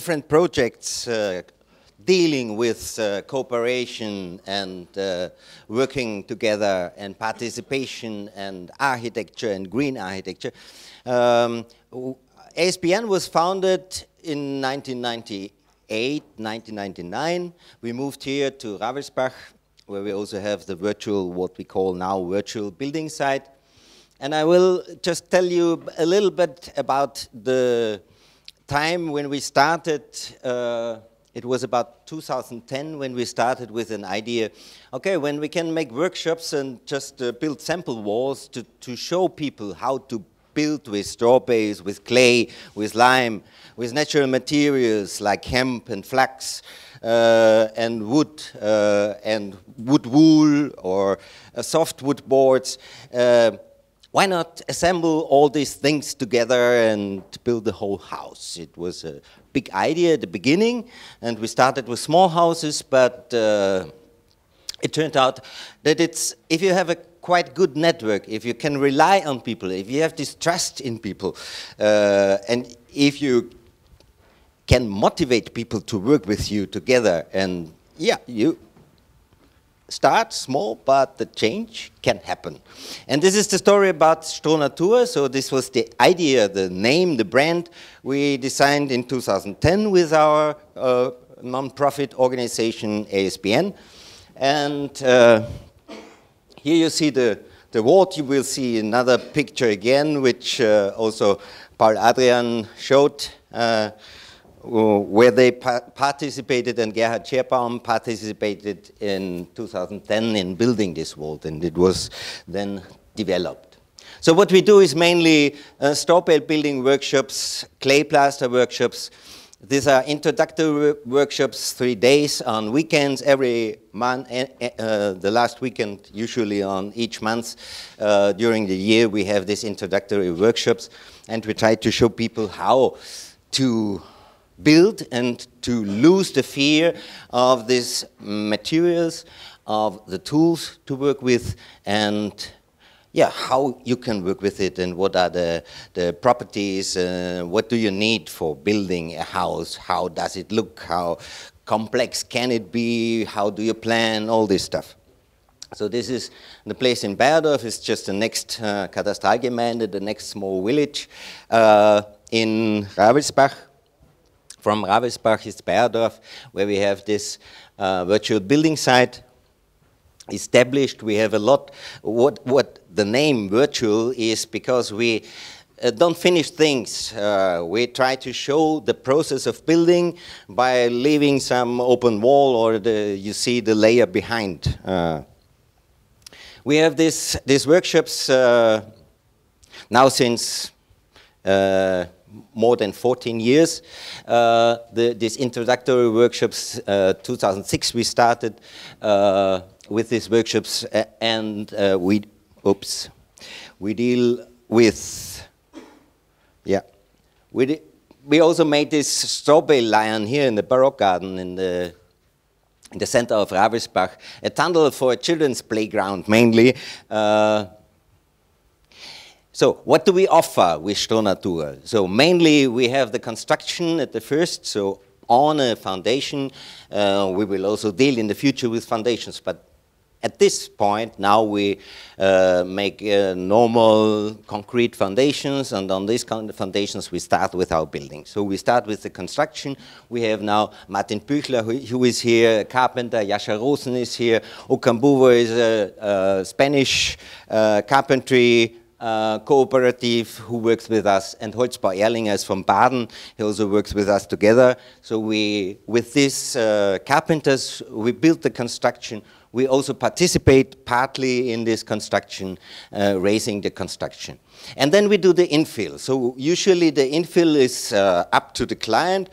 different projects uh, dealing with uh, cooperation and uh, working together and participation and architecture and green architecture. Um, ASBN was founded in 1998, 1999. We moved here to Ravelsbach, where we also have the virtual, what we call now virtual building site. And I will just tell you a little bit about the time when we started. Uh, it was about 2010 when we started with an idea. Okay, when we can make workshops and just uh, build sample walls to, to show people how to build with straw base, with clay, with lime, with natural materials like hemp and flax, uh, and wood, uh, and wood wool, or uh, softwood boards. Why not assemble all these things together and build the whole house? It was a big idea at the beginning, and we started with small houses, but uh, it turned out that it's, if you have a quite good network, if you can rely on people, if you have this trust in people, uh, and if you can motivate people to work with you together, and yeah, you start small, but the change can happen. And this is the story about Strohnatur. So this was the idea, the name, the brand we designed in 2010 with our uh, non-profit organization ASBN. And uh, here you see the, the ward. You will see another picture again, which uh, also Paul Adrian showed. Uh, where they pa participated and Gerhard Scherbaum participated in 2010 in building this vault and it was then developed. So what we do is mainly uh, straw bale building workshops, clay plaster workshops. These are introductory workshops, three days on weekends, every month, uh, the last weekend usually on each month. Uh, during the year we have these introductory workshops and we try to show people how to build and to lose the fear of these materials, of the tools to work with, and yeah, how you can work with it and what are the, the properties, uh, what do you need for building a house, how does it look, how complex can it be, how do you plan, all this stuff. So this is the place in Baierdorf, it's just the next uh, Katastralgemeinde, the next small village uh, in Ravelsbach, from Ravelsbach is Baierdorf, where we have this uh, virtual building site established. We have a lot, what, what the name virtual is because we uh, don't finish things. Uh, we try to show the process of building by leaving some open wall or the, you see the layer behind. Uh, we have this, these workshops uh, now since uh, more than 14 years. Uh, the, these introductory workshops, uh, 2006 we started uh, with these workshops and uh, we, oops, we deal with, yeah, we, we also made this strawberry lion here in the Baroque garden in the in the center of Ravelsbach, a tunnel for a children's playground mainly, uh, so what do we offer with Strohnatur? So mainly we have the construction at the first, so on a foundation. Uh, we will also deal in the future with foundations, but at this point now we uh, make uh, normal concrete foundations and on these kind of foundations we start with our building. So we start with the construction. We have now Martin Büchler who, who is here, carpenter, Jascha Rosen is here, Okambuva is a, a Spanish uh, carpentry uh, cooperative who works with us, and Holzbau Erlinger is from Baden. He also works with us together. So we, with these uh, carpenters, we built the construction. We also participate partly in this construction, uh, raising the construction. And then we do the infill. So usually the infill is uh, up to the client.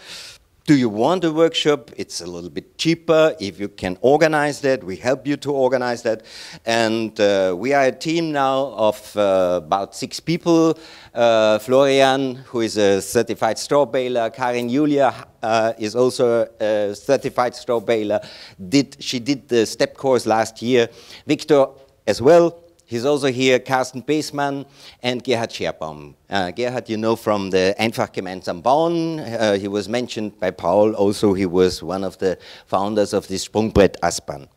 Do you want a workshop? It's a little bit cheaper. If you can organize that, we help you to organize that. And uh, we are a team now of uh, about six people. Uh, Florian, who is a certified straw baler. Karin Julia uh, is also a certified straw baler. Did, she did the step course last year. Victor as well. He's also here Carsten Beesmann and Gerhard Scherbaum. Uh, Gerhard, you know from the Einfach gemeinsam bauen. Uh, he was mentioned by Paul. Also, he was one of the founders of the Sprungbrett Aspern.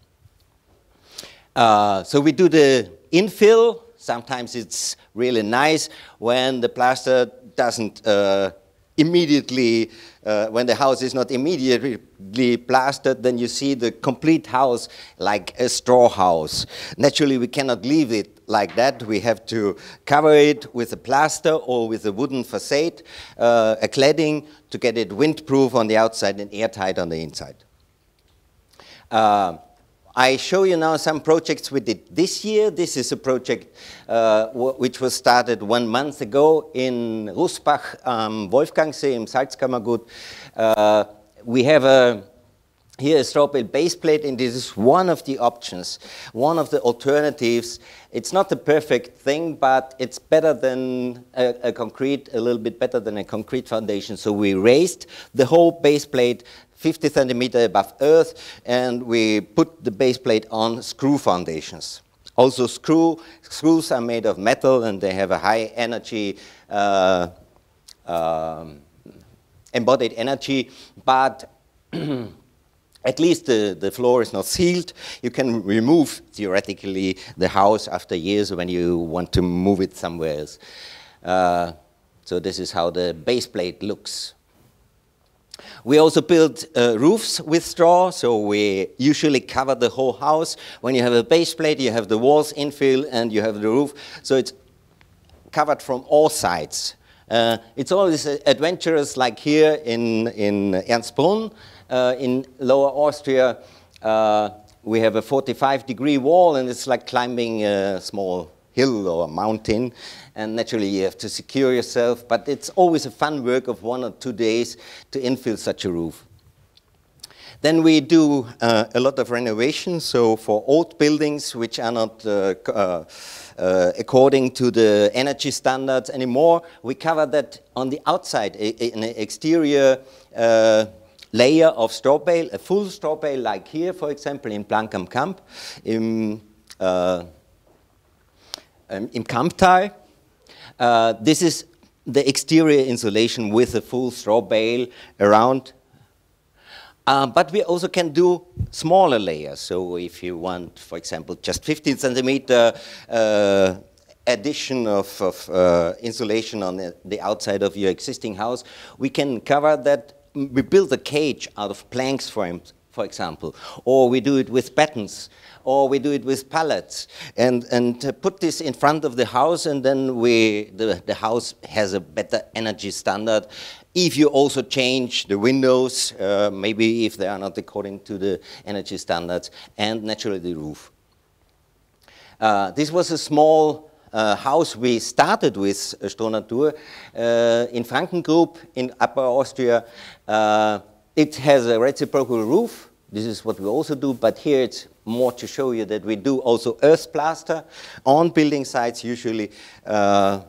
Uh, so we do the infill. Sometimes it's really nice when the plaster doesn't uh, immediately, uh, when the house is not immediately plastered, then you see the complete house like a straw house. Naturally, we cannot leave it like that. We have to cover it with a plaster or with a wooden facade, uh, a cladding to get it windproof on the outside and airtight on the inside. Uh, I show you now some projects we did this year. This is a project uh, which was started one month ago in Rusbach um, Wolfgangsee im Salzkammergut. Uh, we have a here a straw bale base plate, and this is one of the options, one of the alternatives. It's not the perfect thing, but it's better than a, a, concrete, a little bit better than a concrete foundation. So we raised the whole base plate 50 centimeter above earth, and we put the base plate on screw foundations. Also, screw, screws are made of metal, and they have a high energy, uh, um, embodied energy, but at least the, the floor is not sealed. You can remove, theoretically, the house after years when you want to move it somewhere else. Uh, so this is how the base plate looks. We also build uh, roofs with straw, so we usually cover the whole house. When you have a base plate, you have the walls infill and you have the roof, so it's covered from all sides. Uh, it's always adventurous, like here in, in Ernstbrunn, uh, in Lower Austria. Uh, we have a 45 degree wall, and it's like climbing a small hill or a mountain and naturally you have to secure yourself, but it's always a fun work of one or two days to infill such a roof. Then we do uh, a lot of renovation, so for old buildings which are not uh, uh, uh, according to the energy standards anymore, we cover that on the outside, in an exterior uh, layer of straw bale, a full straw bale like here, for example, in Blank Camp. In, uh, um, in Kamptal. Uh, this is the exterior insulation with a full straw bale around. Uh, but we also can do smaller layers. So if you want, for example, just 15 centimeter uh, addition of, of uh, insulation on the, the, outside of your existing house, we can cover that. We build a cage out of planks for, for example, or we do it with battens or we do it with pallets and, and put this in front of the house and then we, the, the house has a better energy standard. If you also change the windows, uh, maybe if they are not according to the energy standards, and naturally the roof. Uh, this was a small uh, house we started with uh, Strohnatur uh, in Frankenburg in Upper Austria. Uh, it has a reciprocal roof. This is what we also do, but here it's more to show you that we do also earth plaster on building sites usually. Uh,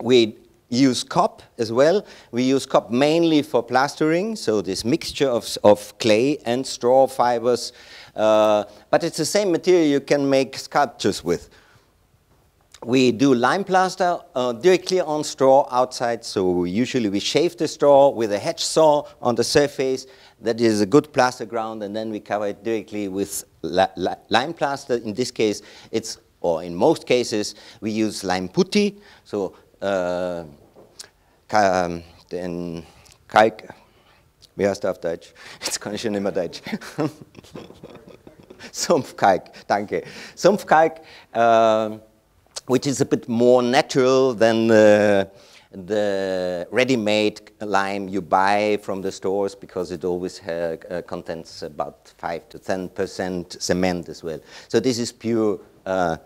we use cob as well. We use cob mainly for plastering, so this mixture of, of clay and straw fibers. Uh, but it's the same material you can make sculptures with. We do lime plaster uh, directly on straw outside, so usually we shave the straw with a hedge saw on the surface. That is a good plaster ground, and then we cover it directly with lime plaster. In this case, it's, or in most cases, we use lime putty. So, uh, um, den Kalk, wie heißt er auf Deutsch? Jetzt kann ich schon nicht mehr Deutsch. Sumpfkalk, danke. Sumpfkalk, uh, which is a bit more natural than uh, the ready-made lime you buy from the stores because it always uh, contains about 5 to 10% cement as well. So this is pure uh.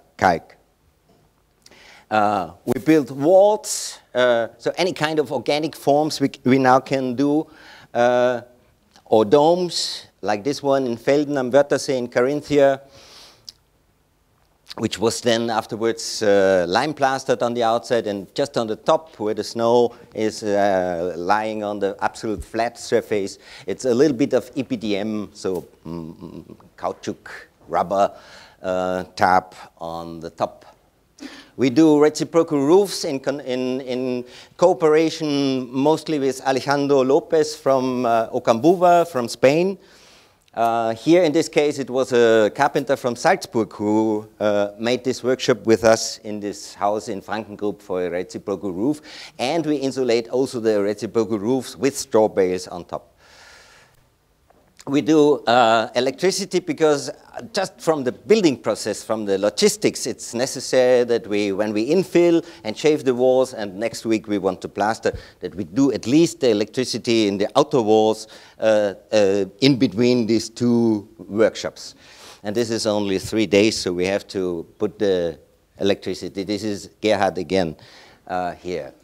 Uh, we build walls, uh, so any kind of organic forms we, we now can do, uh, or domes, like this one in Velden am Wörthersee in Carinthia, which was then afterwards uh, lime plastered on the outside and just on the top where the snow is uh, lying on the absolute flat surface, it's a little bit of EPDM, so mm, caoutchouc, rubber, uh, on the top. We do reciprocal roofs in, in, in cooperation mostly with Alejandro Lopez from uh, Okambuva, from Spain. Uh, here in this case, it was a carpenter from Salzburg who uh, made this workshop with us in this house in Frankenburg for a reciprocal roof. And we insulate also the reciprocal roofs with straw bales on top we do uh, electricity because just from the building process, from the logistics, it's necessary that we, when we infill and shave the walls, and next week we want to plaster, that we do at least the electricity in the outer walls uh, uh, in between these two workshops. And this is only three days, so we have to put the electricity. This is Gerhard again uh, here.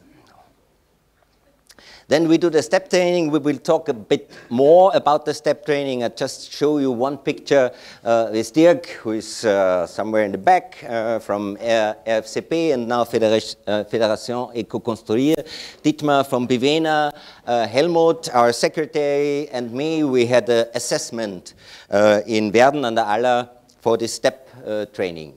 Then we do the step training. We will talk a bit more about the step training. I just show you one picture uh, with Dirk, who is uh, somewhere in the back uh, from RFCP and now uh, Fédération Eco-Construire. Dietmar from BiWeNa, uh, Helmut, our secretary, and me, we had an assessment uh, in Verden an der Aller for this step training.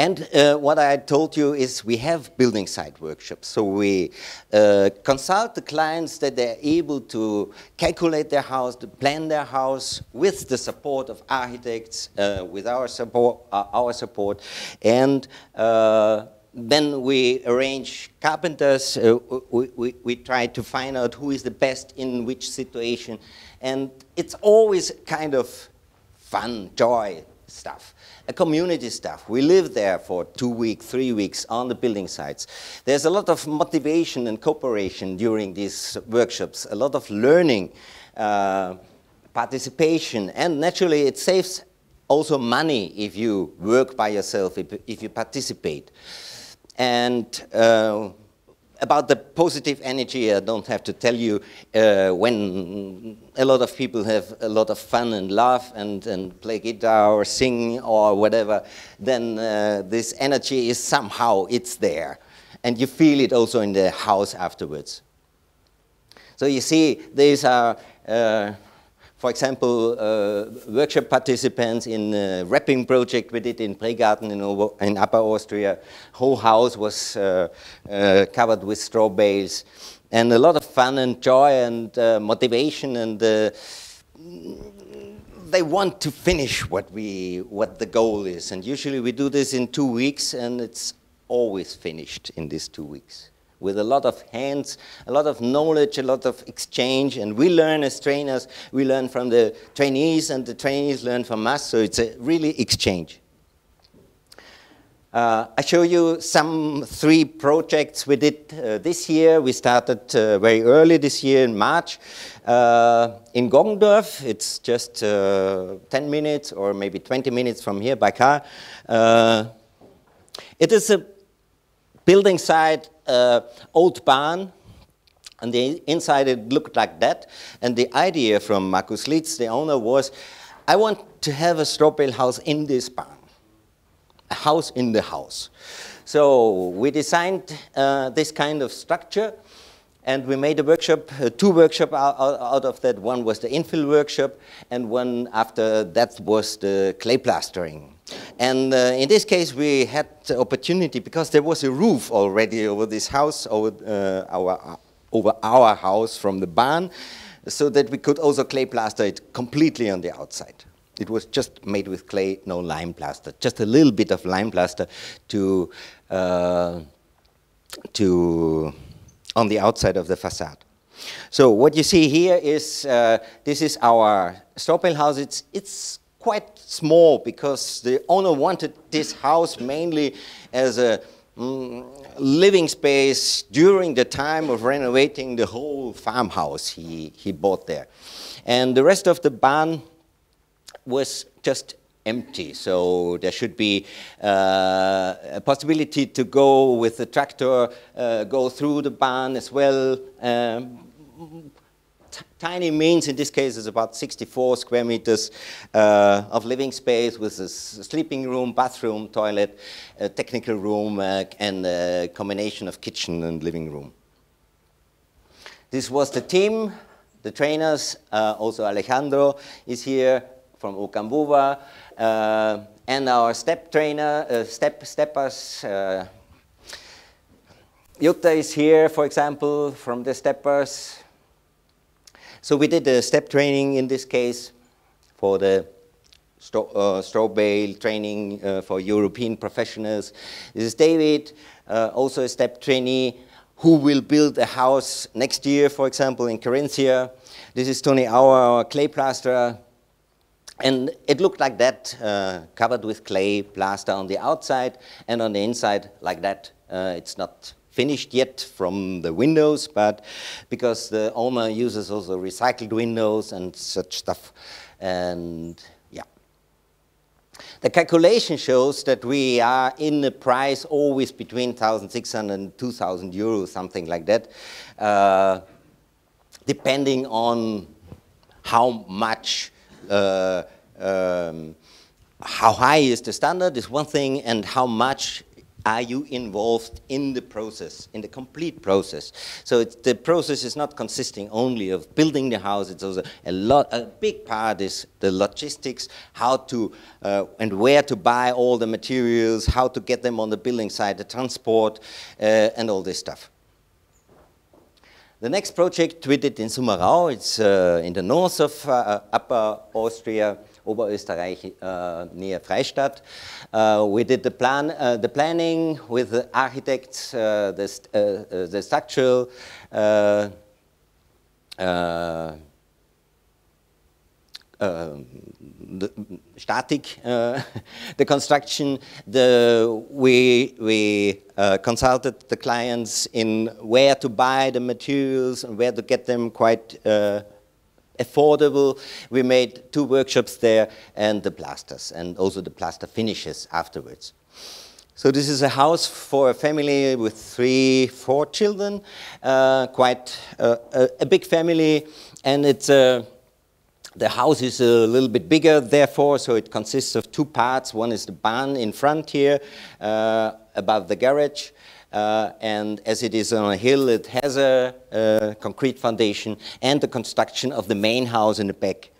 And uh, what I told you is we have building site workshops. So we uh, consult the clients that they're able to calculate their house, to plan their house with the support of architects, uh, with our support, uh, our support. And uh, then we arrange carpenters. Uh, we, we, we try to find out who is the best in which situation. And it's always kind of fun, joy stuff a community stuff. We live there for two weeks, three weeks on the building sites. There's a lot of motivation and cooperation during these workshops, a lot of learning, uh, participation, and naturally it saves also money if you work by yourself, if, if you participate. And uh, about the positive energy, I don't have to tell you, uh, when a lot of people have a lot of fun and laugh and, and play guitar or sing or whatever, then uh, this energy is somehow, it's there. And you feel it also in the house afterwards. So you see, these are uh, for example, uh, workshop participants in a wrapping project we did in Pregarten in, in Upper Austria. Whole house was uh, uh, covered with straw bales. And a lot of fun and joy and motivation and they want to finish what, we, what the goal is. And usually we do this in two weeks and it's always finished in these two weeks with a lot of hands, a lot of knowledge, a lot of exchange, and we learn as trainers, we learn from the trainees, and the trainees learn from us, so it's a really exchange. Uh, I show you some three projects we did uh, this year. We started uh, very early this year in March uh, in Goggendorf. It's just uh, 10 minutes or maybe 20 minutes from here by car. Uh, it is a building site, uh, old barn, and the inside it looked like that. And the idea from Markus Litz, the owner, was, I want to have a straw bale house in this barn, a house in the house. So we designed uh, this kind of structure, and we made a workshop, uh, two workshops out, out, of that. One was the infill workshop, and one after that was the clay plastering. And uh, in this case, we had the opportunity because there was a roof already over this house, over, uh, our, over our house from the barn, so that we could also clay plaster it completely on the outside. It was just made with clay, no lime plaster, just a little bit of lime plaster to, uh, to on the outside of the facade. So what you see here is, uh, this is our straw bale house. It's, it's quite small because the owner wanted this house mainly as a mm, living space during the time of renovating the whole farmhouse he, he bought there. And the rest of the barn was just empty. So there should be uh, a possibility to go with the tractor, uh, go through the barn as well. Um, tiny means in this case is about 64 square meters uh, of living space with a sleeping room, bathroom, toilet, technical room, uh, and a combination of kitchen and living room. This was the team, the trainers, uh, also Alejandro is here from Okambuva, uh, and our step trainer, uh, step steppers. Uh, Jutta is here, for example, from the steppers. So we did a step training in this case for the straw, uh, straw bale training uh, for European professionals. This is David, uh, also a step trainee who will build a house next year, for example, in Carinthia. This is Tony Auer, our clay plasterer. And it looked like that, uh, covered with clay plaster on the outside and on the inside like that. Uh, it's not finished yet from the windows, but because the owner uses also recycled windows and such stuff. And yeah. The calculation shows that we are in the price always between 1,600 and 2,000 euros, something like that, uh, depending on how much uh, um, how high is the standard is one thing and how much are you involved in the process, in the complete process? So the process is not consisting only of building the house, it's also a lot, a big part is the logistics, how to uh, and where to buy all the materials, how to get them on the building site, the transport, uh, and all this stuff. The next project we did in Summerau, it's uh, in the north of uh, Upper Austria, Oberösterreich uh, near Freistadt. Uh, we did the plan, uh, the planning with the architects, uh, the, st uh, the structural uh, the static, uh, the construction, the, we, we uh, consulted the clients in where to buy the materials and where to get them quite uh, affordable. We made two workshops there and the plasters and also the plaster finishes afterwards. So this is a house for a family with three, four children, uh, quite uh, a, a, big family, and it's a the house is a little bit bigger, therefore, so it consists of two parts. One is the barn in front here, uh, above the garage, uh, and as it is on a hill, it has a, a, concrete foundation and the construction of the main house in the back.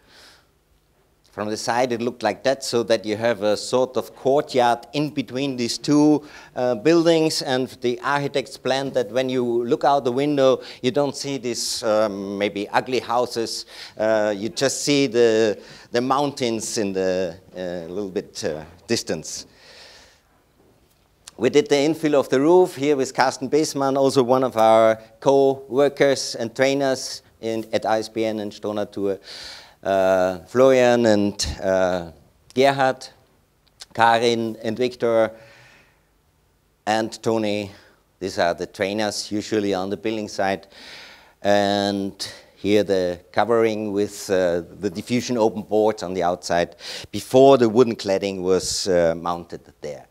From the side, it looked like that, so that you have a sort of courtyard in between these two uh, buildings. And the architects planned that when you look out the window, you don't see these um, maybe ugly houses. Uh, you just see the, the mountains in the uh, little bit uh, distance. We did the infill of the roof here with Carsten Besman, also one of our co-workers and trainers in, at ASBN and Strohnatur uh, Florian and uh, Gerhard, Karin and Victor, and Tony. These are the trainers usually on the building site. And here the covering with uh, the diffusion open boards on the outside before the wooden cladding was uh, mounted there.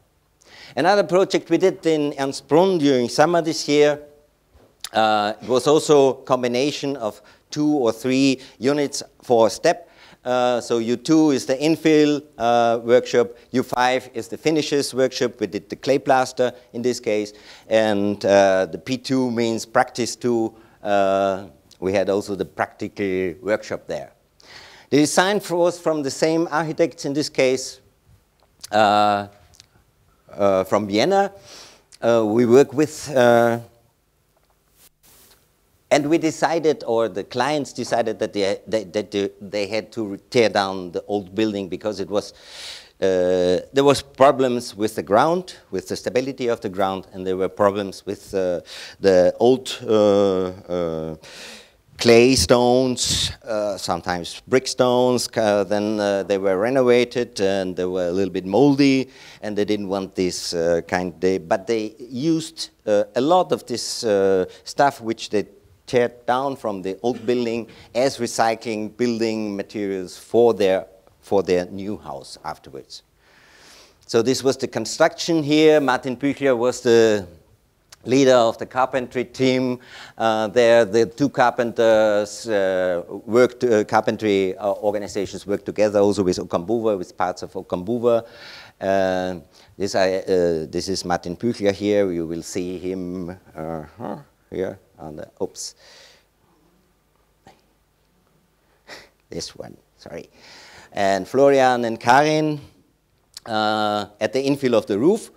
Another project we did in Ernstbrunn during summer this year uh, was also combination of two or three units for a step. Uh, so U2 is the infill uh, workshop, U5 is the finishes workshop, we did the clay plaster in this case, and uh, the P2 means practice 2, uh, we had also the practical workshop there. The design was from the same architects in this case, uh, from Vienna. we work with and we decided, or the clients decided that they, they, that they had to tear down the old building because it was, uh, there was problems with the ground, with the stability of the ground, and there were problems with uh, the old uh, uh clay stones, uh, sometimes brick stones. Uh, then they were renovated and they were a little bit moldy, and they didn't want this kind. They, but they used a lot of this stuff which they tear down from the old building as recycling building materials for their, for their new house afterwards. So this was the construction here. Martin Büchler was the leader of the carpentry team. Uh, there, the two carpenters uh, worked, uh, carpentry uh, organizations worked together also with Okambuva, with parts of Okambuva. Uh, this, I, uh, this is Martin Büchler here. You will see him here on the, oops, this one, sorry. and Florian and Karin at the infill of the roof.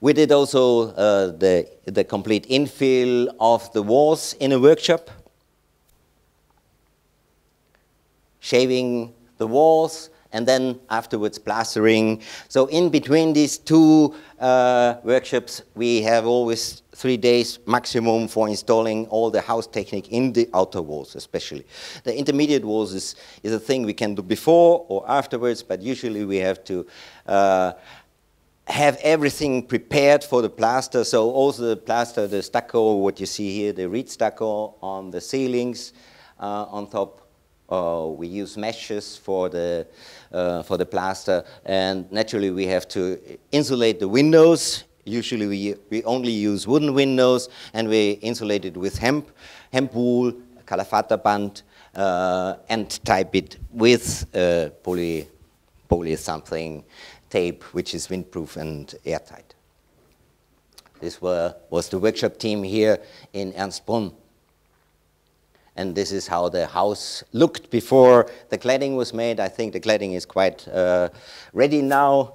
We did also uh, the, the complete infill of the walls in a workshop, shaving the walls, and then afterwards plastering. So in between these two uh, workshops, we have always three days maximum for installing all the house technique in the outer walls especially. The intermediate walls is, is a thing we can do before or afterwards, but usually we have to uh, have everything prepared for the plaster. So also the plaster, the stucco, what you see here, the reed stucco on the ceilings uh, on top. Uh, we use meshes for the uh, for the plaster, and naturally we have to insulate the windows. Usually we we only use wooden windows, and we insulate it with hemp, hemp wool, Calafata band, uh, and type it with uh, poly poly something tape, which is windproof and airtight. This were, was the workshop team here in Ernstbrunn. And this is how the house looked before the cladding was made. I think the cladding is quite uh, ready now.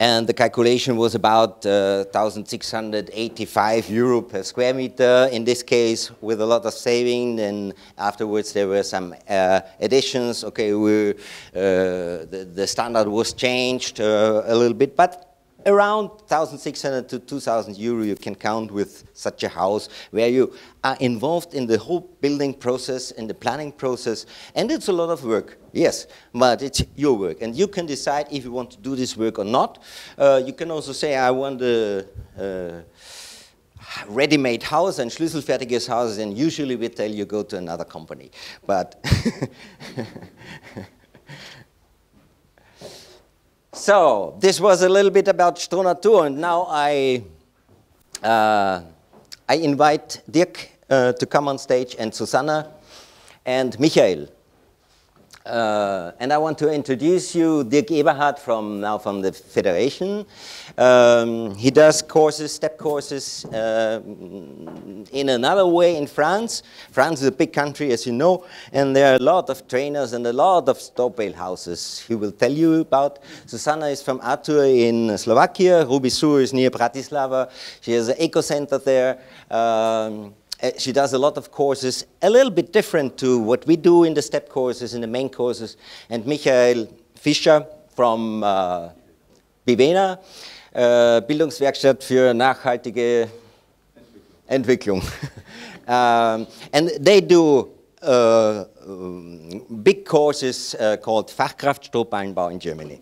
And the calculation was about uh, 1,685 euro per square meter. In this case, with a lot of saving. and afterwards, there were some uh, additions. Okay, we, uh, the, the, standard was changed uh, a little bit, but around 1,600 to 2,000 euro you can count with such a house where you are involved in the whole building process, in the planning process, and it's a lot of work, yes, but it's your work, and you can decide if you want to do this work or not. Uh, you can also say, I want a uh, ready-made house and schlüsselfertiges house, and usually we tell you go to another company, but So this was a little bit about Strohnatur, and now I, uh, I invite Dirk uh, to come on stage, and Zuzana, and Michael. Uh, and I want to introduce you Dirk Eberhard from now from the Federation. Um, he does courses, step courses, uh, in another way in France. France is a big country, as you know, and there are a lot of trainers and a lot of straw bale houses he will tell you about. Zuzana is from Atur in Slovakia. Ruby is near Bratislava. She has an eco center there. Um, uh, she does a lot of courses, a little bit different to what we do in the step courses, in the main courses. And Michael Fischer from uh, BiWeNa, uh, Bildungswerkstatt für nachhaltige Entwicklung. um, and they do uh, big courses uh, called Fachkraft-Strohballenbau in Germany.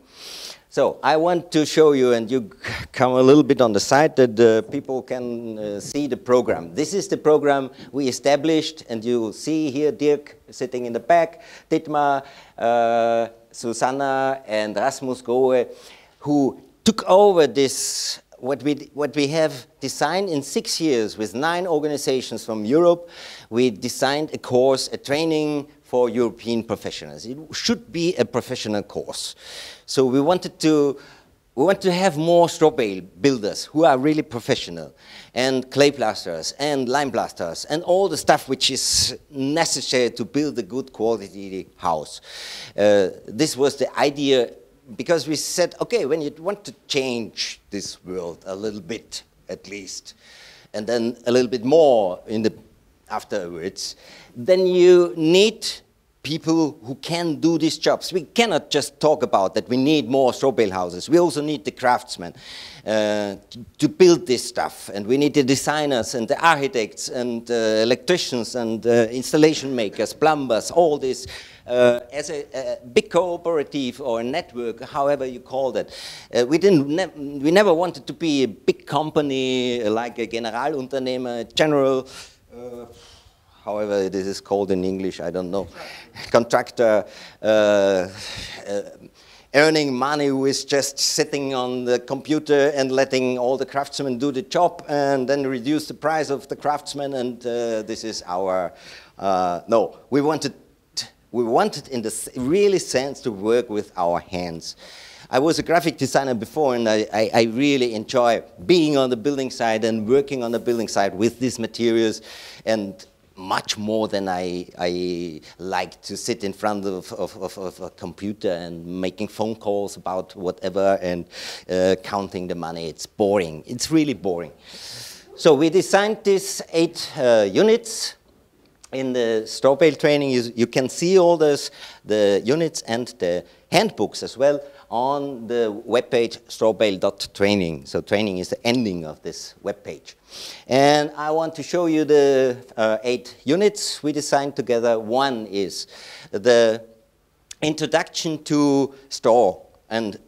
So I want to show you, and you come a little bit on the side, that uh, people can uh, see the program. This is the program we established, and you see here Dirk sitting in the back, Dietmar, uh, Zuzana, and Rasmus Goe, who took over this, what we, what we have designed in six years with nine organizations from Europe. We designed a course, a training for European professionals. It should be a professional course. So we wanted to, we want to have more straw bale builders who are really professional, and clay plasters, and lime plasters, and all the stuff which is necessary to build a good quality house. Uh, this was the idea because we said, okay, when you want to change this world a little bit, at least, and then a little bit more in the afterwards, then you need people who can do these jobs. We cannot just talk about that we need more straw bale houses. We also need the craftsmen uh, to, build this stuff. And we need the designers and the architects and uh, electricians and uh, installation makers, plumbers, all this. Uh, as a, a, big cooperative or a network, however you call it, uh, we didn't. Ne we never wanted to be a big company like a Generalunternehmer, general uh, however this is called in English, I don't know, contractor uh, uh, earning money is just sitting on the computer and letting all the craftsmen do the job and then reduce the price of the craftsmen and uh, this is our, uh, no, we wanted, we wanted in the really sense to work with our hands. I was a graphic designer before and I, I, I, really enjoy being on the building side and working on the building side with these materials and much more than I, I like to sit in front of, of, of, of a computer and making phone calls about whatever and uh, counting the money. It's boring. It's really boring. So we designed these eight uh, units. In the straw bale training, you, you can see all those, the units and the handbooks as well on the webpage strawbale.training. So training is the ending of this webpage. And I want to show you the uh, eight units we designed together. One is the introduction to straw and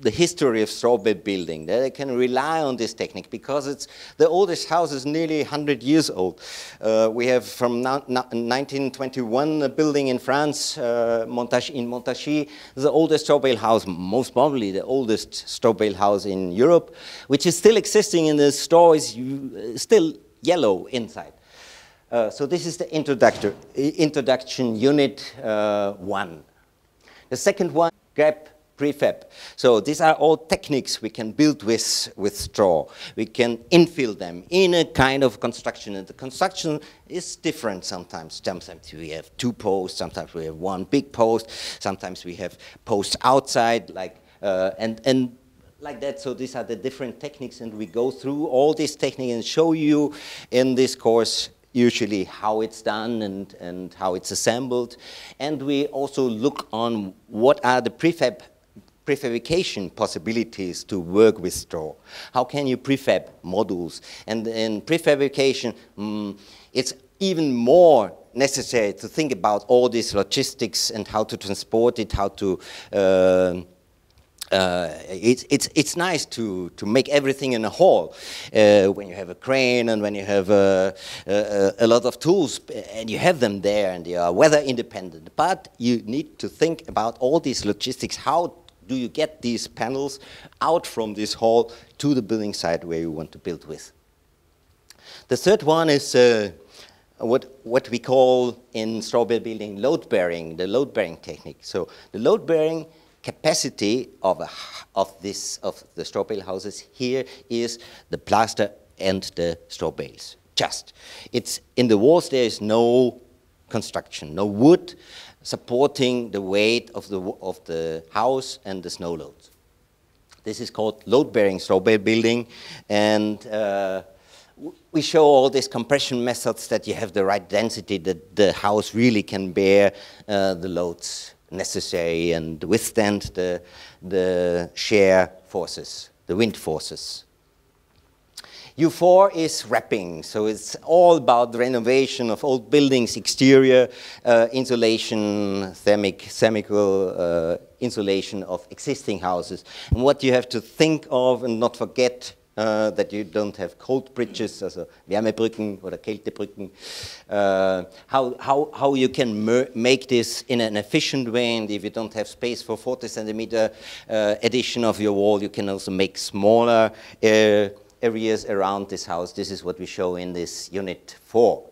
the history of straw bale building. They can rely on this technique because it's the oldest house is nearly 100 years old. Uh, we have from 1921 a building in France, uh, Montage, in Montargis, the oldest straw bale house, most probably the oldest straw bale house in Europe, which is still existing and the straw is still yellow inside. Uh, so this is the introduction unit uh, one. The second one, grab prefab. So these are all techniques we can build with, with straw. We can infill them in a kind of construction. And the construction is different sometimes. Sometimes we have two posts, sometimes we have one big post, sometimes we have posts outside, like, uh, and, and like that. So these are the different techniques, and we go through all these techniques and show you in this course usually how it's done and, and how it's assembled. And we also look on what are the prefab prefabrication possibilities to work with straw. How can you prefab modules? And in prefabrication, um, it's even more necessary to think about all these logistics and how to transport it, how to uh, uh, it's, it's, it's nice to, to make everything in a hall uh, when you have a crane and when you have a, a, a, lot of tools and you have them there and they are weather independent. But you need to think about all these logistics, how do you get these panels out from this hall to the building site where you want to build with. The third one is uh, what, what we call in straw bale building load bearing, the load bearing technique. So the load bearing capacity of, a, of, this, of the straw bale houses here is the plaster and the straw bales. Just. It's in the walls there is no construction, no wood, supporting the weight of the, of the house and the snow load. This is called load-bearing straw bale building, and uh, we show all these compression methods that you have the right density that the house really can bear uh, the loads necessary and withstand the, the shear forces, the wind forces. U4 is wrapping, so it's all about the renovation of old buildings, exterior uh, insulation, thermic, uh, insulation of existing houses. And what you have to think of and not forget uh, that you don't have cold bridges, also Wärmebrücken or Kältebrücken, uh, how, how, how you can make this in an efficient way, and if you don't have space for 40 centimeter uh, addition of your wall, you can also make smaller uh, areas around this house. This is what we show in this unit 4.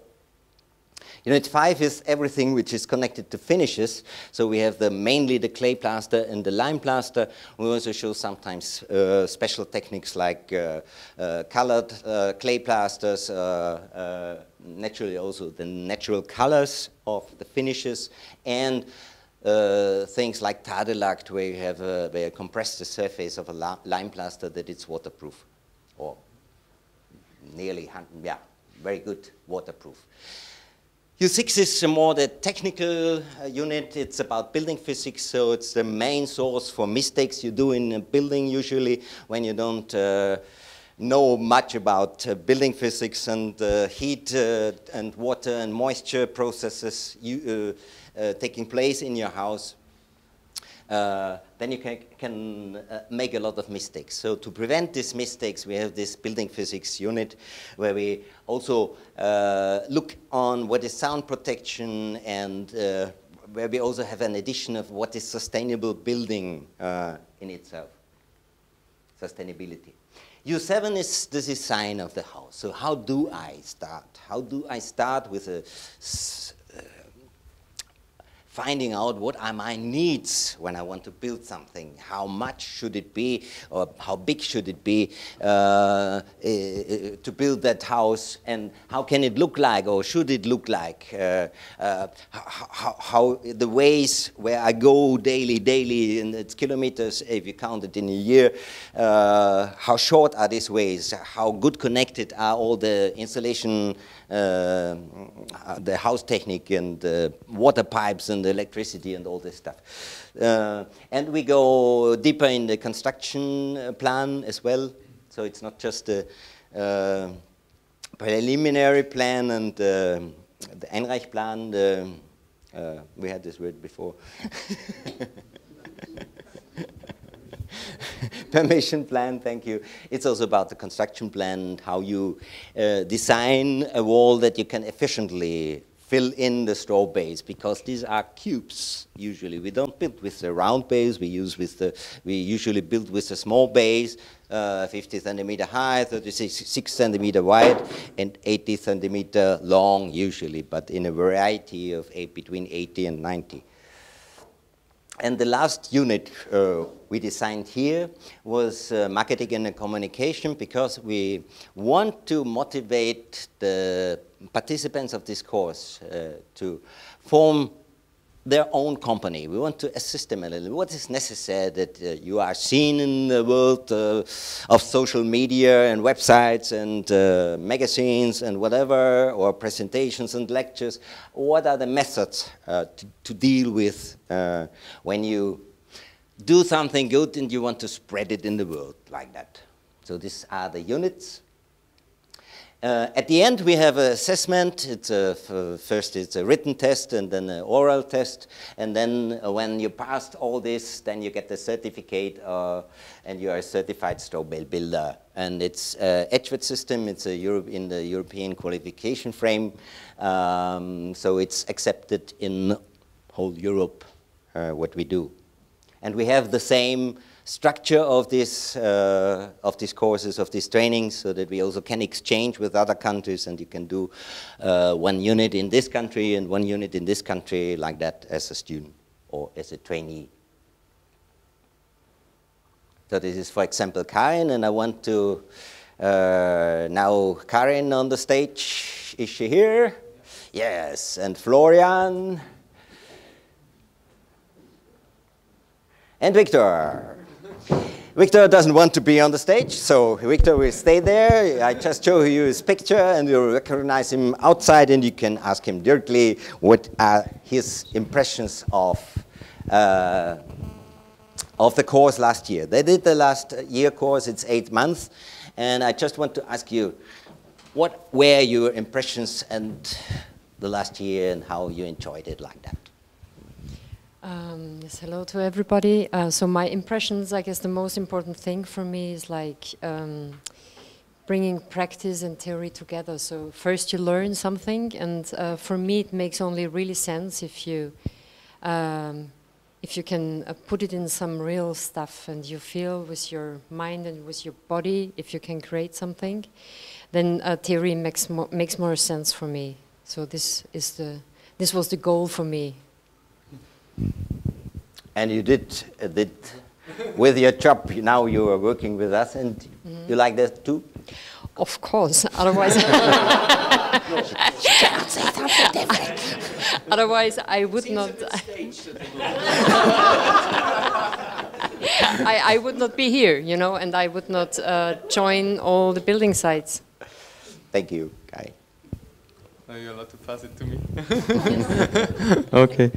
Unit 5 is everything which is connected to finishes. So we have the, mainly the clay plaster and the lime plaster. We also show sometimes uh, special techniques like uh, uh, colored uh, clay plasters, uh, uh, naturally also the natural colors of the finishes, and things like Tadelakt, where you have a, where you compress the surface of a lime plaster that it's waterproof or nearly, yeah, very good waterproof. U6 is more the technical uh, unit. It's about building physics, so it's the main source for mistakes you do in a building usually when you don't uh, know much about uh, building physics and uh, heat uh, and water and moisture processes you, uh, taking place in your house uh, then you can, can uh, make a lot of mistakes. So to prevent these mistakes, we have this building physics unit where we also uh, look on what is sound protection and uh, where we also have an addition of what is sustainable building uh, in itself, sustainability. U7 is the design of the house. So how do I start? How do I start with a finding out what are my needs when I want to build something. How much should it be, or how big should it be uh, to build that house, and how can it look like, or should it look like? Uh, uh, how, how, the ways where I go daily, daily, and it's kilometers if you count it in a year. Uh, how short are these ways? How good connected are all the installation? Uh, the house technique and uh, water pipes and electricity and all this stuff. Uh, and we go deeper in the construction plan as well. So it's not just a preliminary plan and the Einreichplan, the, uh, we had this word before. permission plan, thank you. It's also about the construction plan and how you uh, design a wall that you can efficiently fill in the straw base because these are cubes usually. We don't build with the round base, we use with the, we usually build with a small base, uh, 50 centimeter high, 36 centimeter wide, and 80 centimeter long usually, but in a variety of eight, between 80 and 90. And the last unit uh, we designed here was uh, marketing and communication because we want to motivate the participants of this course uh, to form their own company. We want to assist them a little. What is necessary that uh, you are seen in the world uh, of social media and websites and uh, magazines and whatever, or presentations and lectures? What are the methods uh, to, to, deal with uh, when you do something good and you want to spread it in the world like that? So these are the units. Uh, at the end, we have an assessment. It's a, first, it's a written test and then an oral test. And then uh, when you passed all this, then you get the certificate uh, and you are a certified straw bale builder. And it's a ECVET system. It's a Europe, in the European qualification frame. Um, so it's accepted in whole Europe, uh, what we do. And we have the same structure of this uh, of these courses of these trainings so that we also can exchange with other countries and you can do uh, one unit in this country and one unit in this country like that as a student or as a trainee. So this is for example Karin and I want to uh, now Karin on the stage is she here? Yes and Florian and Victor. Victor doesn't want to be on the stage, so Victor will stay there. I just show you his picture and you'll recognize him outside and you can ask him directly what are his impressions of, uh, of the course last year. They did the last year course, it's eight months, and I just want to ask you, what were your impressions and the last year and how you enjoyed it like that? Um, yes, hello to everybody. Uh, so my impressions, I guess the most important thing for me is like um, bringing practice and theory together. So first you learn something, and uh, for me it makes only really sense if you um, if you can uh, put it in some real stuff and you feel with your mind and with your body, if you can create something, then uh, theory makes more, makes more sense for me. So this is the this was the goal for me and you did, uh, did with your job, now you are working with us, and mm -hmm. you like that too? Of course, otherwise... otherwise, I would not... I, I would not be here, you know, and I would not uh, join all the building sites. Thank you, Kai. Are you allowed to pass it to me? okay.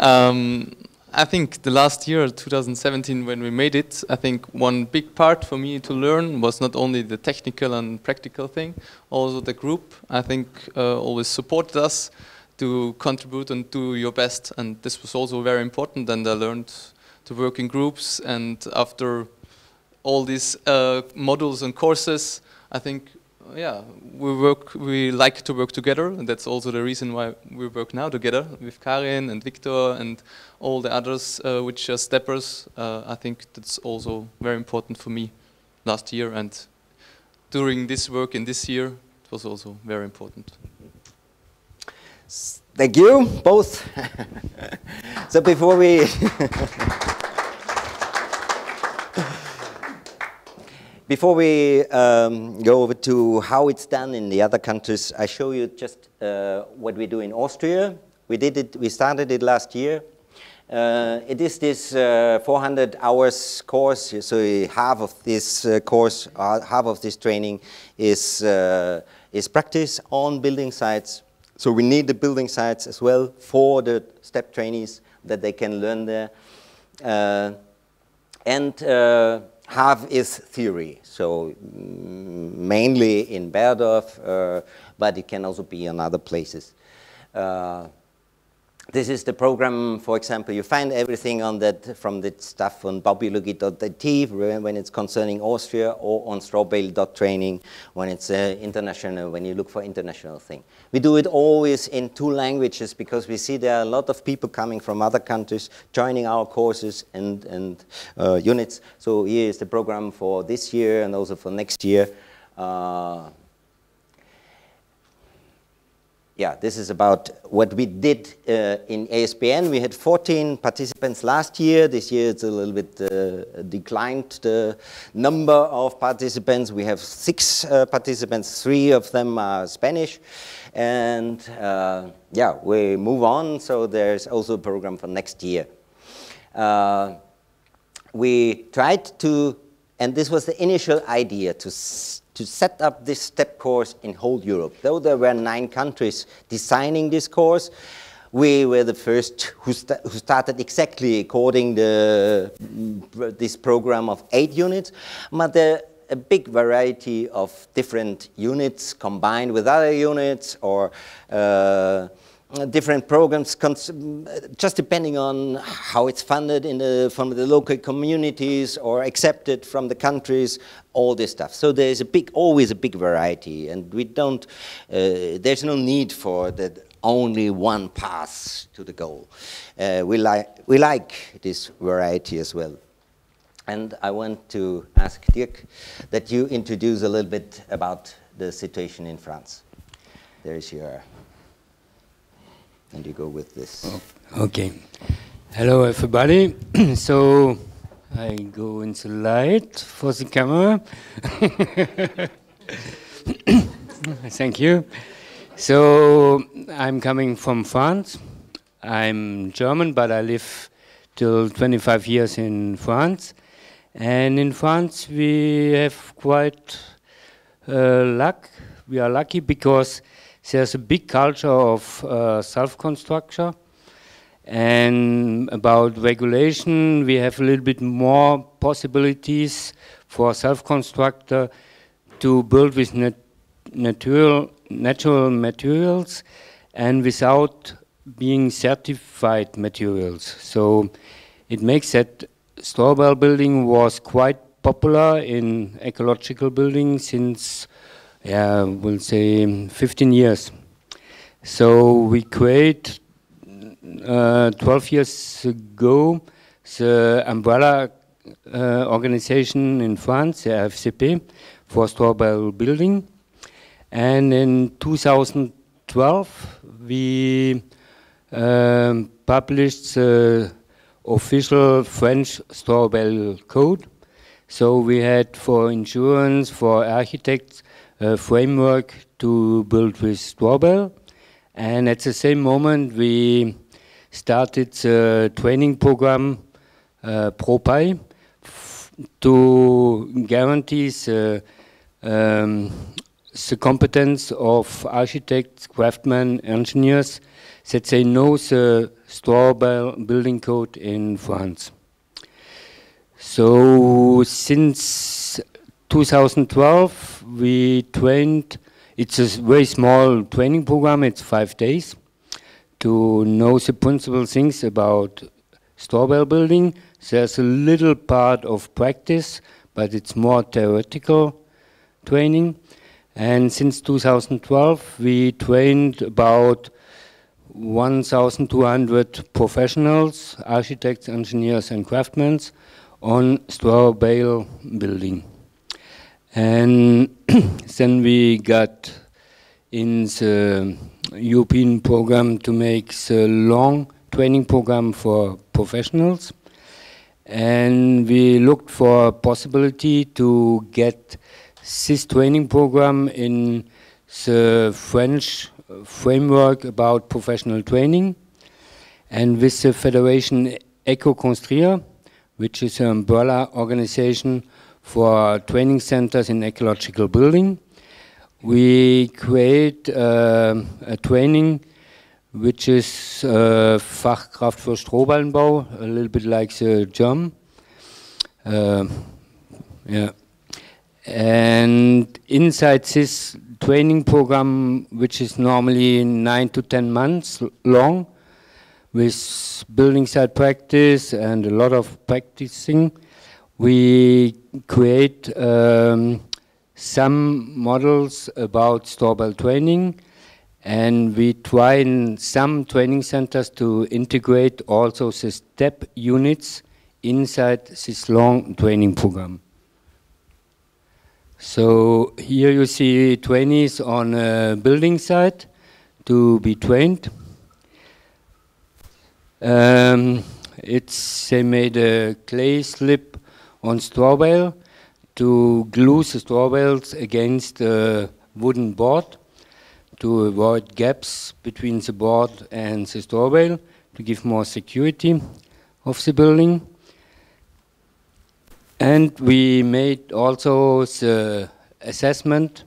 Um, I think the last year, 2017, when we made it, I think one big part for me to learn was not only the technical and practical thing, also the group, I think, uh, always supported us to contribute and do your best. And this was also very important. And I learned to work in groups. And after all these uh, modules and courses, I think yeah, we work. We like to work together, and that's also the reason why we work now together with Karin and Victor and all the others, uh, which are steppers. Uh, I think that's also very important for me last year, and during this work in this year, it was also very important. Thank you both. so before we before we um, go over to how it's done in the other countries, I show you just uh, what we do in Austria. We did it. We started it last year. Uh, it is this uh, 400 hours course. So half of this uh, course, uh, half of this training is uh, is practice on building sites. So we need the building sites as well for the step trainees that they can learn there. And half is theory, so mainly in Baierdorf, uh, but it can also be in other places. Uh, this is the program, for example, you find everything on that from the stuff on baubiologie.at when it's concerning Austria or on strawbale.training when it's uh, international, when you look for international thing. We do it always in two languages because we see there are a lot of people coming from other countries joining our courses and, and uh, units. So here is the program for this year and also for next year. Uh, yeah, this is about what we did uh, in ASBN. We had 14 participants last year. This year it's a little bit uh, declined the number of participants. We have six uh, participants, three of them are Spanish. And uh, yeah, we move on, so there's also a program for next year. Uh, we tried to, and this was the initial idea, to to set up this STEP course in whole Europe. Though there were nine countries designing this course, we were the first who, who started exactly according to this program of eight units, but there a big variety of different units combined with other units or uh, different programs, just depending on how it's funded in the, from the local communities or accepted from the countries, all this stuff. So there's a big, always a big variety, and we don't, uh, there's no need for that only one path to the goal. Uh, we, like we like this variety as well. And I want to ask Dirk that you introduce a little bit about the situation in France. There is your and you go with this. Okay. Hello, everybody. so I go into light for the camera. Thank you. So I'm coming from France. I'm German, but I live till 25 years in France. And in France, we have quite uh, luck. We are lucky because there's a big culture of uh, self-construction and about regulation we have a little bit more possibilities for self-constructor to build with nat natural, natural materials and without being certified materials. So it makes that straw bale building was quite popular in ecological building since yeah, we'll say 15 years. So we create uh, 12 years ago the umbrella uh, organization in France, the FCP, for straw bale building. And in 2012, we um, published the official French straw bale code. So we had for insurance, for architects, framework to build with straw bale. And at the same moment, we started the training program uh, Pro-Paille to guarantee the, um, the competence of architects, craftsmen, engineers that they know the straw building code in France. So since 2012, we trained, it's a very small training program, it's five days, to know the principal things about straw bale building. There's a little part of practice, but it's more theoretical training. And since 2012, we trained about 1,200 professionals, architects, engineers, and craftsmen on straw bale building. And then we got in the European program to make the long training program for professionals. And we looked for a possibility to get this training program in the French framework about professional training. And with the Federation EcoConstruire, which is an umbrella organization for training centers in ecological building, we create uh, a training which is uh, Fachkraft für Strohballenbau, a little bit like the German. Uh, yeah. And inside this training program, which is normally nine to ten months long, with building site practice and a lot of practicing, we create um, some models about straw bale training and we try in some training centers to integrate also the step units inside this long training program. So here you see trainees on a building site to be trained. Um, it's they made a clay slip on straw bale to glue the straw bales against a wooden board to avoid gaps between the board and the straw bale to give more security of the building. And we made also the assessment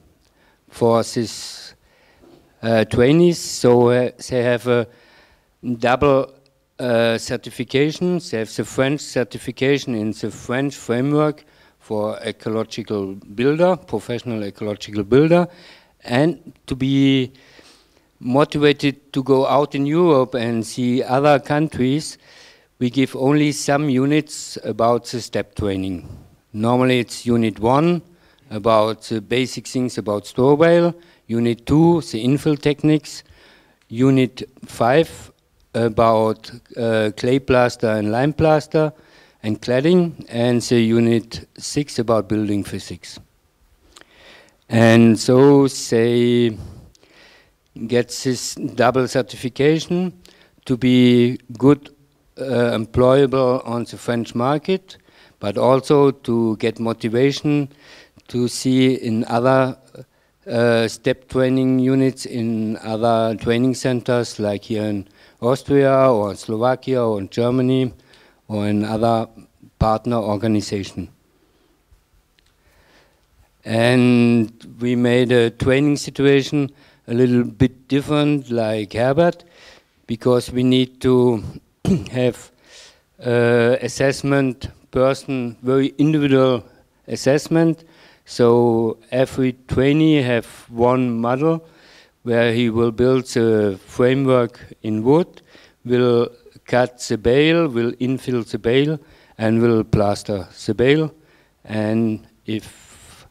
for these uh, trainees, so uh, they have a double uh, certification. They have the French certification in the French framework for ecological builder, professional ecological builder, and to be motivated to go out in Europe and see other countries, we give only some units about the step training. Normally it's unit one, about the basic things about straw bale, unit two, the infill techniques, unit five, about uh, clay plaster and lime plaster and cladding, and the unit six about building physics. And so they get this double certification to be good uh, employable on the French market, but also to get motivation to see in other uh, step training units in other training centers like here in Austria or Slovakia or Germany or in other partner organization. And we made a training situation a little bit different like Herbert because we need to have uh, assessment person, very individual assessment. So every trainee have one model where he will build the framework in wood, will cut the bale, will infill the bale, and will plaster the bale. And if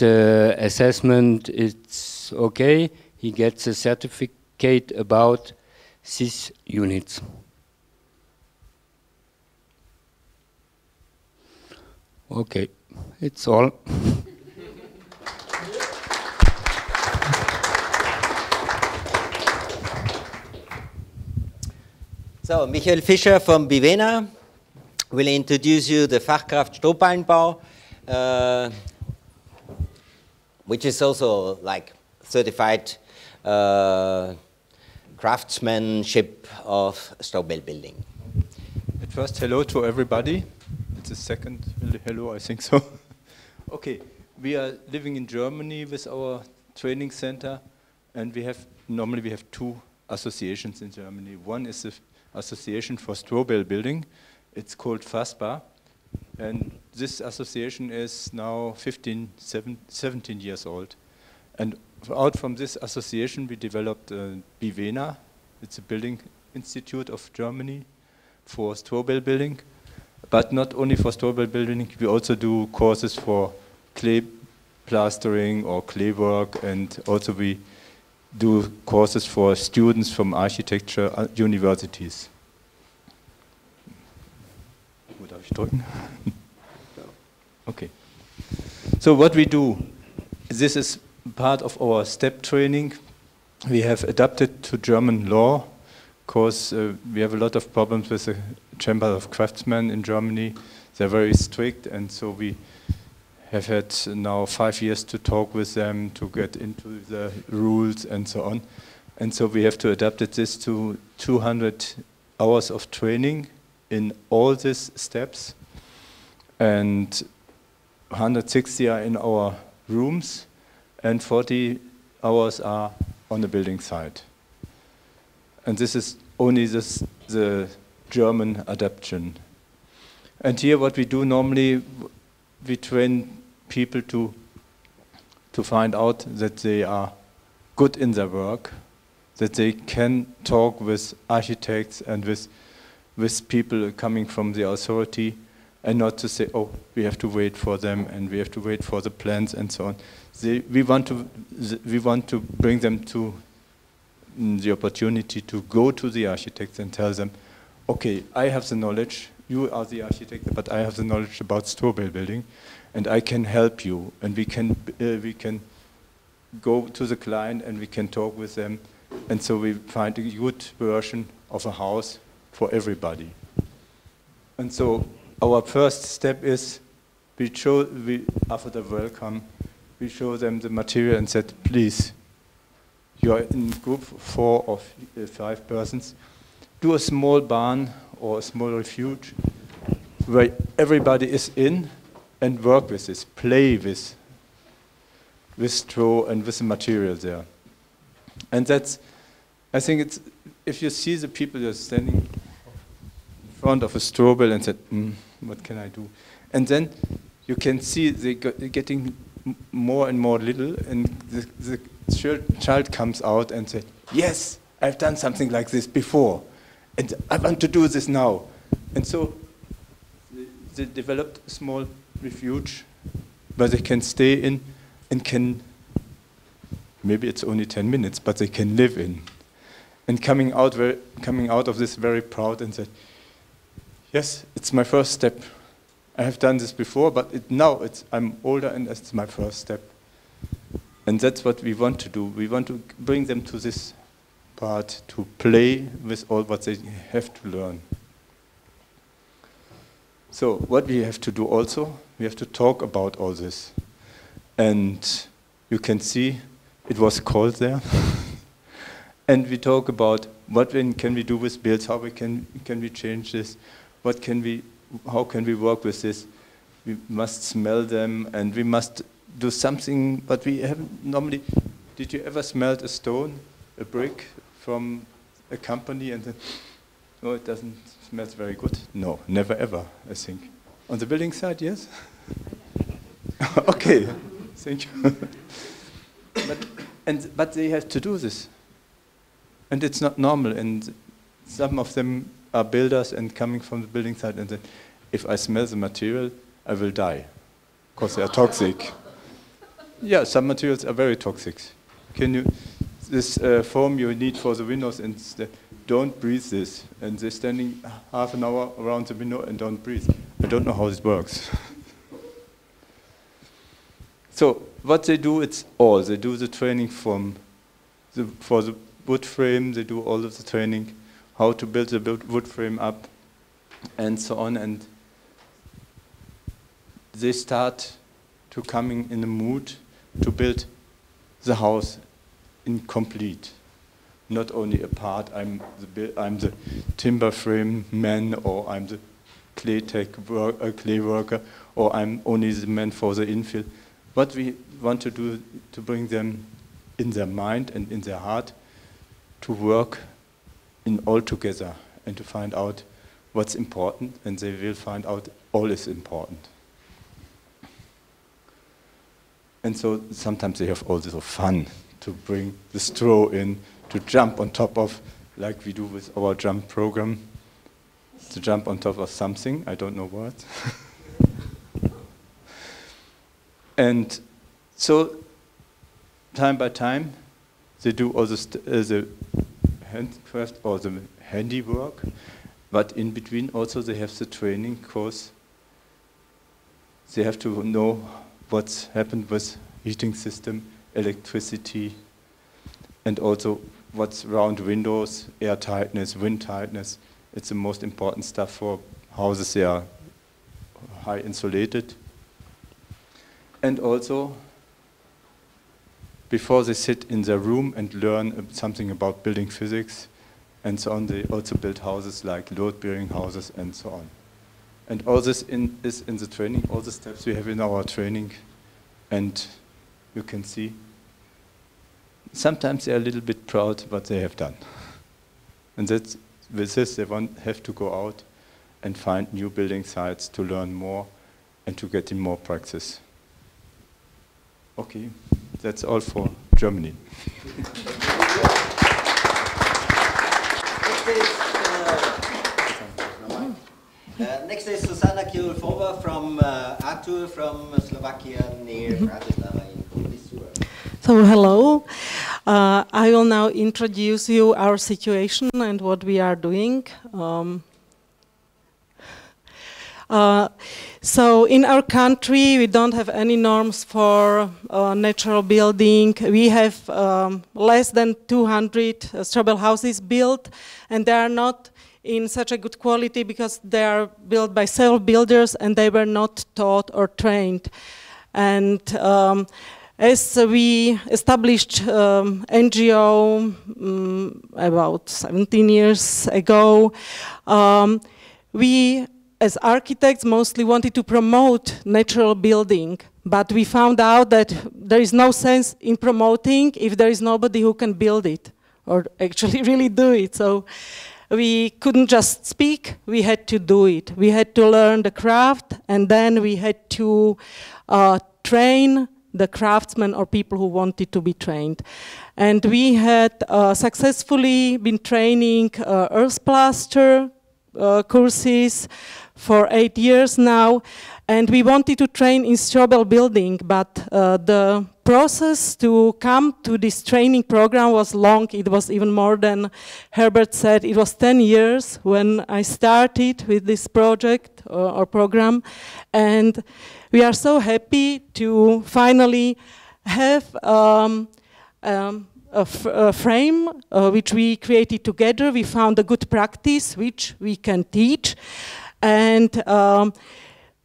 the assessment is okay, he gets a certificate about these units. Okay, it's all. So, Michael Fischer from BiWeNa will introduce you the Fachkraft Strohballenbau, uh, which is also like certified uh, craftsmanship of straw bale building. At first, hello to everybody. It's a second hello, I think so. okay, we are living in Germany with our training center, and we have normally we have two associations in Germany. One is the Association for Straw Bale Building. It's called FASBA, and this association is now 15, 17 years old. And out from this association, we developed uh, BiWeNa. It's a building institute of Germany for straw bale building. But not only for straw bale building, we also do courses for clay plastering or clay work, and also we do courses for students from architecture uh, universities. Okay. So what we do, this is part of our step training. We have adapted to German law because uh, we have a lot of problems with the Chamber of Craftsmen in Germany. They're very strict, and so we have had now five years to talk with them to get into the rules and so on. And so we have to adapt this to 200 hours of training in all these steps. And 160 are in our rooms, and 40 hours are on the building site. And this is only this, the German adaptation. And here what we do normally, we train people to, to find out that they are good in their work, that they can talk with architects and with, with people coming from the authority and not to say, oh, we have to wait for them and we have to wait for the plans and so on. They, we, want to, we want to bring them to mm, the opportunity to go to the architects and tell them, okay, I have the knowledge, you are the architect, but I have the knowledge about straw bale building, and I can help you, and we can, uh, we can go to the client and we can talk with them, and so we find a good version of a house for everybody. And so our first step is we show, we, after the welcome, we show them the material and said, please, you are in group four or uh, five persons, do a small barn or a small refuge where everybody is in and work with this, play with, with straw and with the material there. And that's, I think it's, if you see the people that are standing in front of a straw bale and said, mm, what can I do? And then you can see they're getting more and more little, and the, the child comes out and says, yes, I've done something like this before, and I want to do this now. And so they developed small refuge where they can stay in and can, maybe it's only 10 minutes, but they can live in. And coming out, very, coming out of this very proud and said, yes, it's my first step. I have done this before, but it, now it's, I'm older and it's my first step. And that's what we want to do. We want to bring them to this part, to play with all what they have to learn. So what we have to do also, we have to talk about all this. And you can see it was cold there. and we talk about what can we do with builds, how we can, can we change this, what can we, how can we work with this. We must smell them and we must do something, but we haven't normally, did you ever smell a stone, a brick from a company and then, no, it doesn't smell very good? No, never ever, I think. On the building side, yes? okay, thank you. but, and, but they have to do this. And it's not normal. And some of them are builders and coming from the building side and say, if I smell the material, I will die because they are toxic. yeah, some materials are very toxic. Can you, this uh, foam you need for the windows, and the, don't breathe this. And they're standing half an hour around the window and don't breathe. I don't know how this works. so what they do, it's all. They do the training from the, for the wood frame. They do all of the training, how to build the wood frame up, and so on. And they start to coming in the mood to build the house incomplete. Not only a part, I'm the, I'm the timber frame man, or I'm the clay tech work, uh, clay worker, or I'm only the man for the infill. What we want to do to bring them in their mind and in their heart to work in all together and to find out what's important, and they will find out all is important. And so sometimes they have all this fun to bring the straw in, to jump on top of, like we do with our jump program, to jump on top of something, I don't know what. and so, time by time, they do all the, uh, the handcraft or the handiwork, but in between also they have the training course. They have to know what's happened with heating system, electricity, and also what's round windows, air tightness, wind tightness. It's the most important stuff for houses that are high insulated. And also, before they sit in their room and learn something about building physics and so on, they also build houses like load-bearing houses and so on. And all this in, is in the training, all the steps we have in our training, and you can see sometimes they're a little bit proud what they have done. And that's, with this, they want, have to go out and find new building sites to learn more and to get in more practice. Okay, that's all for Germany. Uh, next is Zuzana Kierulfova from uh, ArTUR from Slovakia near Bratislava in So hello, uh, I will now introduce you our situation and what we are doing. Um, uh, so in our country, we don't have any norms for uh, natural building. We have um, less than 200 uh, straw houses built, and they are not in such a good quality because they are built by self-builders and they were not taught or trained. And um, as we established um, NGO um, mm, about 17 years ago, um, we as architects mostly wanted to promote natural building, but we found out that there is no sense in promoting if there is nobody who can build it or actually really do it. So we couldn't just speak, we had to do it. We had to learn the craft and then we had to uh, train the craftsmen or people who wanted to be trained. And we had uh, successfully been training uh, earth plaster uh, courses for eight years now. And we wanted to train in straw bale building, but uh, the process to come to this training program was long. It was even more than Herbert said. It was 10 years when I started with this project or, or program. And we are so happy to finally have um, um, a, frame uh, which we created together. We found a good practice which we can teach. And um,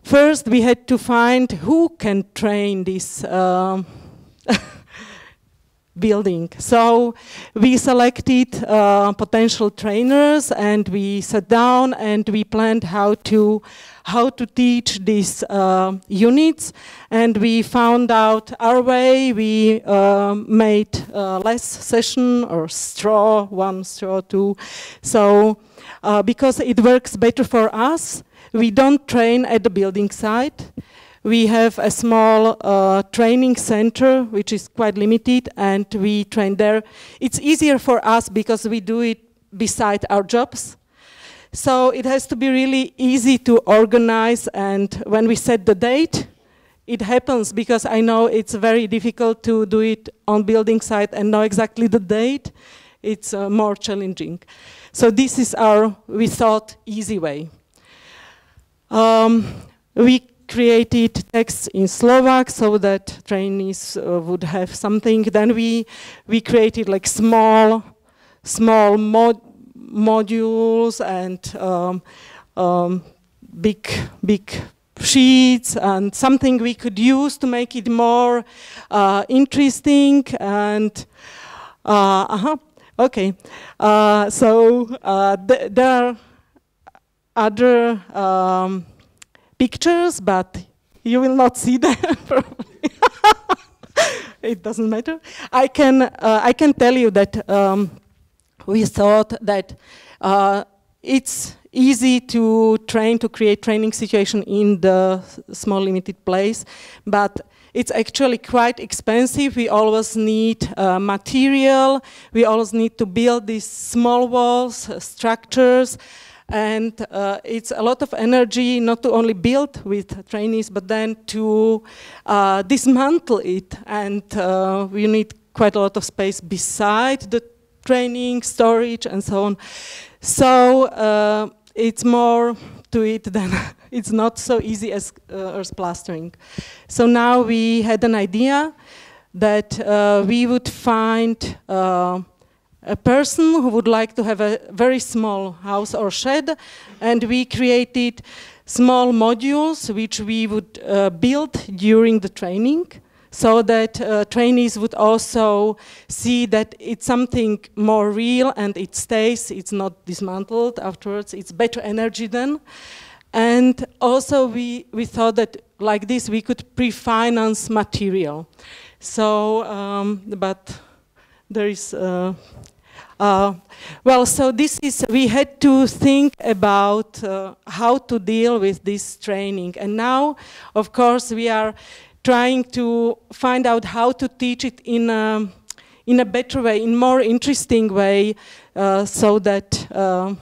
first we had to find who can train this um, building. So we selected uh, potential trainers and we sat down and we planned how to how to teach these uh, units. And we found out our way. We uh, made uh, less session or straw one straw two. So uh, because it works better for us we don't train at the building site we have a small uh, training center, which is quite limited, and we train there. It's easier for us because we do it beside our jobs. So it has to be really easy to organize, and when we set the date, it happens because I know it's very difficult to do it on building site and know exactly the date. It's uh, more challenging. So this is our, we thought, easy way. Um, we created texts in Slovak so that trainees uh, would have something. Then we we created like small small mod modules and um, um, big big sheets and something we could use to make it more uh, interesting and uh, -huh, okay uh, so uh, th there are other um, pictures, but you will not see them it doesn't matter. I can, uh, I can tell you that um, we thought that uh, it's easy to train, to create training situation in the small limited place, but it's actually quite expensive. We always need uh, material. We always need to build these small walls, uh, structures, and uh, it's a lot of energy not to only build with trainees, but then to uh, dismantle it. And uh, we need quite a lot of space beside the training, storage, and so on. So uh, it's more to it than it's not so easy as uh, earth plastering. So now we had an idea that uh, we would find a person who would like to have a very small house or shed, and we created small modules which we would uh, build during the training so that uh, trainees would also see that it's something more real and it stays, it's not dismantled afterwards, it's better energy then. And also we, we thought that like this we could pre-finance material. So, um, but there is, uh, uh, well, so this is, we had to think about uh, how to deal with this training. And now, of course, we are trying to find out how to teach it in a, in a better way, in more interesting way, uh, so that uh,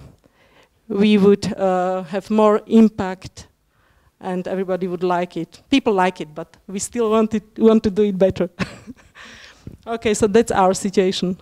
we would uh, have more impact and everybody would like it. People like it, but we still want, it, want to do it better. okay, so that's our situation.